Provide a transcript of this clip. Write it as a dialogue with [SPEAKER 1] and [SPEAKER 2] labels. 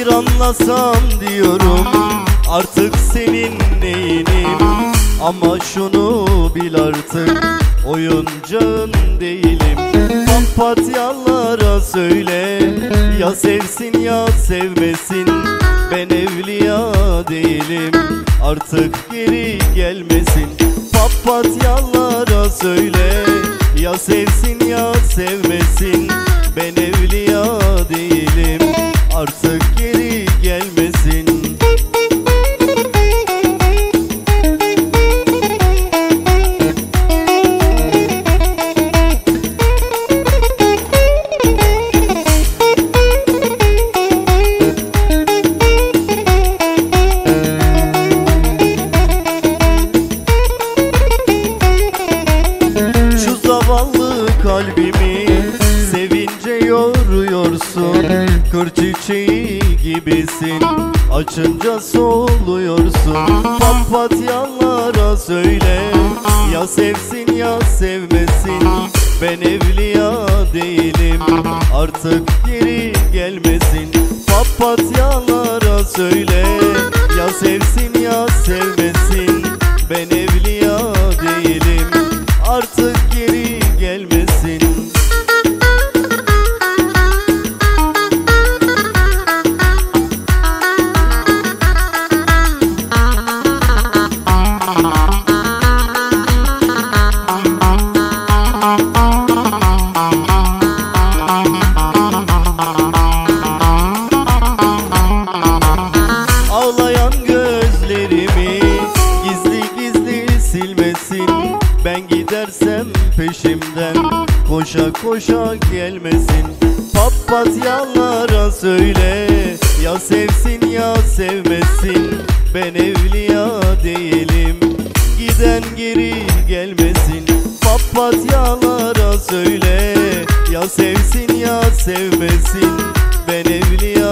[SPEAKER 1] bir anlasam diyorum. Artık senin neyinim? Ama şunu bil artık Oyuncağın değilim. Papatyalara söyle Ya sevsin ya sevmesin. Ben evliya değilim Artık geri gelmesin. Papatyalara söyle Ya sevsin ya sevmesin. Kalbimi sevince yoruyorsun. Kır çiçeği gibisin açınca soluyorsun Papatyalara söyle ya sevsin ya sevmesin. Ben evliya değilim artık geri gelmesin. Papatyalara söyle ya sevsin ya sevmesin. Ben evliya değilim artık geri Ben gidersem peşimden koşa koşa gelmesin. Papatyalara söyle ya sevsin ya sevmesin. Ben evliya değilim giden geri gelmesin. Papatyalara söyle ya sevsin ya sevmesin. Ben evliya